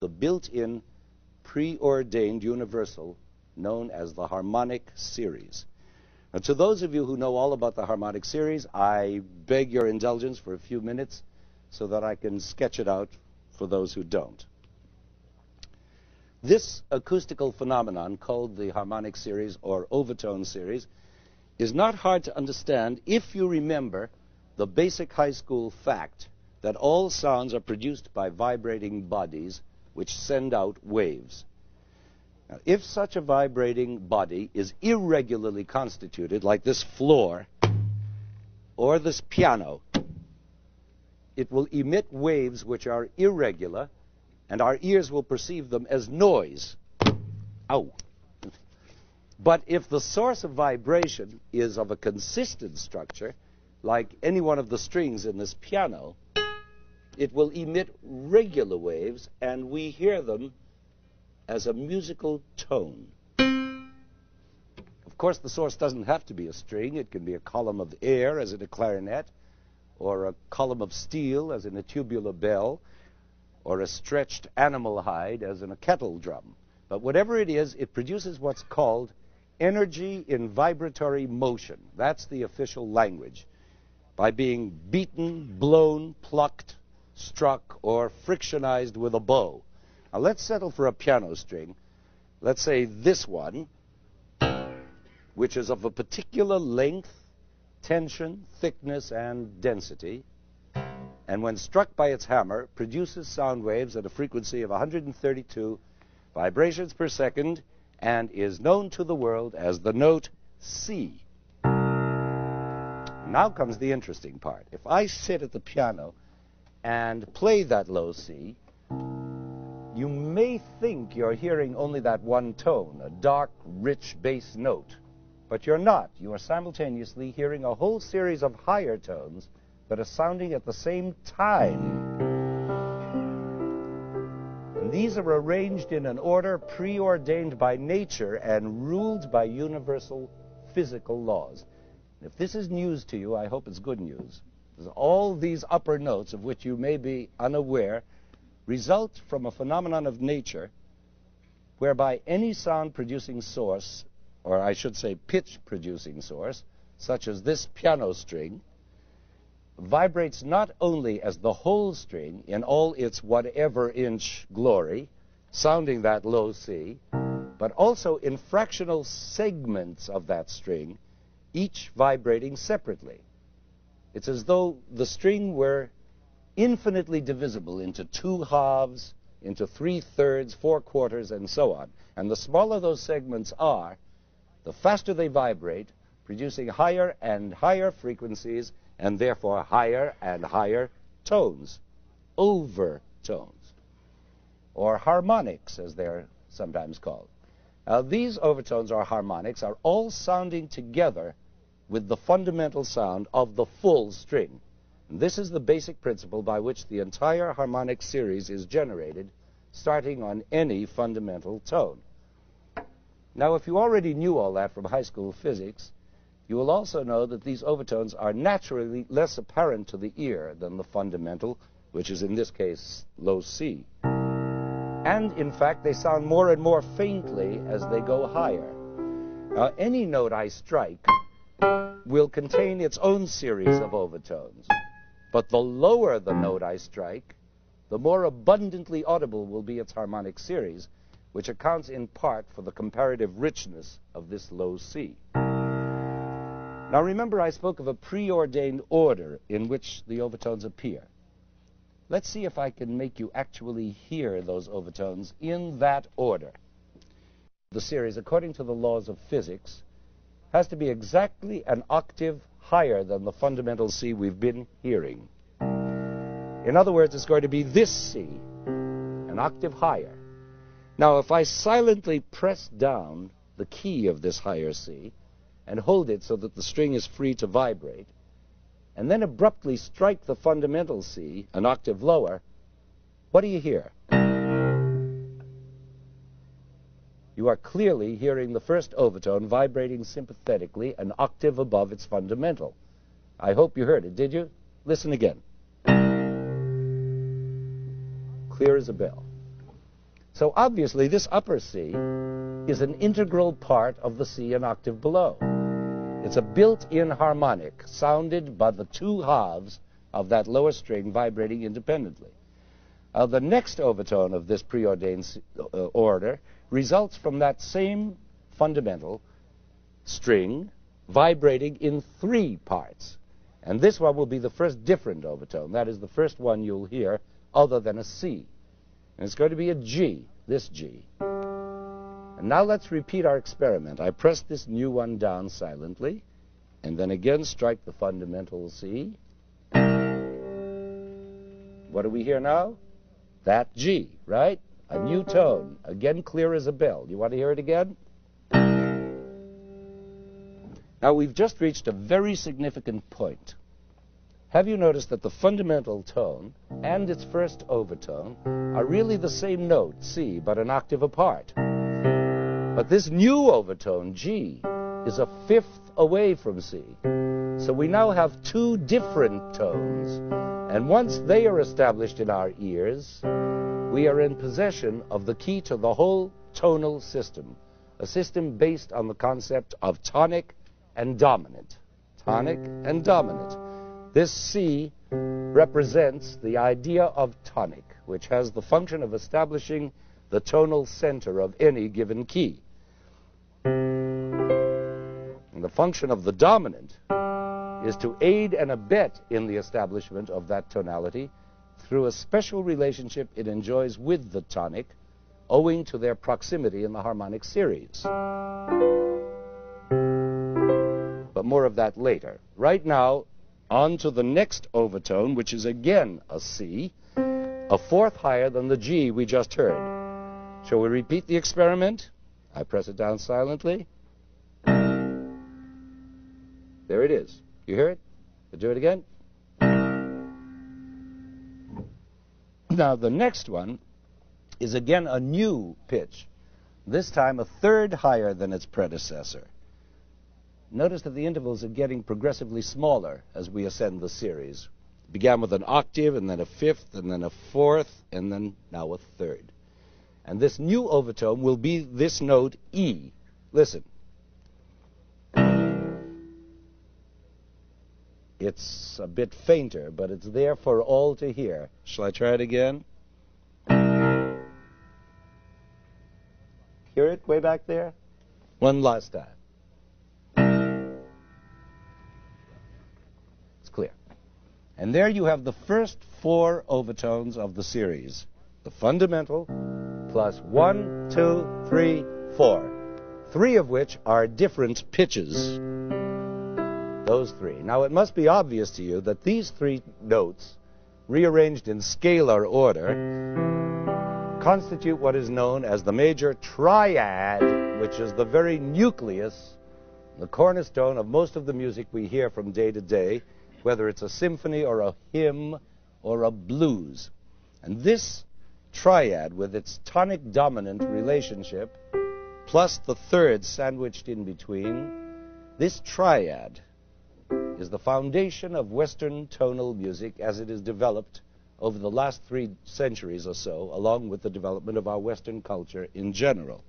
the built-in preordained universal known as the harmonic series. And to those of you who know all about the harmonic series, I beg your indulgence for a few minutes so that I can sketch it out for those who don't. This acoustical phenomenon called the harmonic series or overtone series is not hard to understand if you remember the basic high school fact that all sounds are produced by vibrating bodies which send out waves. Now, if such a vibrating body is irregularly constituted, like this floor or this piano, it will emit waves which are irregular, and our ears will perceive them as noise. Ow. But if the source of vibration is of a consistent structure, like any one of the strings in this piano, it will emit regular waves, and we hear them as a musical tone. Of course, the source doesn't have to be a string. It can be a column of air, as in a clarinet, or a column of steel, as in a tubular bell, or a stretched animal hide, as in a kettle drum. But whatever it is, it produces what's called energy in vibratory motion. That's the official language. By being beaten, blown, plucked, struck, or frictionized with a bow. Now let's settle for a piano string. Let's say this one, which is of a particular length, tension, thickness, and density, and when struck by its hammer, produces sound waves at a frequency of 132 vibrations per second and is known to the world as the note C. Now comes the interesting part. If I sit at the piano and play that low C, you may think you're hearing only that one tone, a dark, rich bass note. But you're not. You are simultaneously hearing a whole series of higher tones that are sounding at the same time. And these are arranged in an order preordained by nature and ruled by universal physical laws. If this is news to you, I hope it's good news. All these upper notes, of which you may be unaware, result from a phenomenon of nature whereby any sound producing source, or I should say pitch producing source, such as this piano string, vibrates not only as the whole string in all its whatever inch glory, sounding that low C, but also in fractional segments of that string, each vibrating separately. It's as though the string were infinitely divisible into two halves, into three thirds, four quarters, and so on. And the smaller those segments are, the faster they vibrate, producing higher and higher frequencies, and therefore higher and higher tones, overtones, or harmonics, as they're sometimes called. Now, these overtones or harmonics are all sounding together with the fundamental sound of the full string. This is the basic principle by which the entire harmonic series is generated, starting on any fundamental tone. Now, if you already knew all that from high school physics, you will also know that these overtones are naturally less apparent to the ear than the fundamental, which is in this case low C. And in fact, they sound more and more faintly as they go higher. Now, any note I strike will contain its own series of overtones. But the lower the note I strike, the more abundantly audible will be its harmonic series, which accounts in part for the comparative richness of this low C. Now remember I spoke of a preordained order in which the overtones appear. Let's see if I can make you actually hear those overtones in that order. The series, according to the laws of physics, has to be exactly an octave higher than the fundamental C we've been hearing. In other words, it's going to be this C, an octave higher. Now, if I silently press down the key of this higher C and hold it so that the string is free to vibrate, and then abruptly strike the fundamental C, an octave lower, what do you hear? You are clearly hearing the first overtone vibrating sympathetically an octave above its fundamental. I hope you heard it, did you? Listen again. Clear as a bell. So obviously, this upper C is an integral part of the C an octave below. It's a built-in harmonic sounded by the two halves of that lower string vibrating independently. Uh, the next overtone of this preordained uh, order results from that same fundamental string vibrating in three parts. And this one will be the first different overtone. That is the first one you'll hear other than a C. And it's going to be a G, this G. And now let's repeat our experiment. I press this new one down silently, and then again strike the fundamental C. What do we hear now? That G, right? A new mm-hmm. tone, again clear as a bell. You want to hear it again? Now we've just reached a very significant point. Have you noticed that the fundamental tone and its first overtone are really the same note, C, but an octave apart? But this new overtone, G, is a fifth away from C. So we now have two different tones, and once they are established in our ears, we are in possession of the key to the whole tonal system, a system based on the concept of tonic and dominant. Tonic and dominant. This C represents the idea of tonic, which has the function of establishing the tonal center of any given key. And the function of the dominant is to aid and abet in the establishment of that tonality through a special relationship it enjoys with the tonic, owing to their proximity in the harmonic series. But more of that later. Right now, on to the next overtone, which is again a C, a fourth higher than the G we just heard. Shall we repeat the experiment? I press it down silently. There it is. You hear it? Do it again. Now, the next one is again a new pitch, this time a third higher than its predecessor. Notice that the intervals are getting progressively smaller as we ascend the series. It began with an octave, and then a fifth, and then a fourth, and then now a third. And this new overtone will be this note E. Listen. It's a bit fainter, but it's there for all to hear. Shall I try it again? Hear it way back there? One last time. It's clear. And there you have the first four overtones of the series. The fundamental plus one, two, three, four. Three of which are different pitches. Those three. Now it must be obvious to you that these three notes, rearranged in scalar order, constitute what is known as the major triad, which is the very nucleus, the cornerstone of most of the music we hear from day to day whether it's a symphony or a hymn or a blues. And this triad, with its tonic dominant relationship, plus the third sandwiched in between, this triad is the foundation of Western tonal music as it is developed over the last three centuries or so, along with the development of our Western culture in general.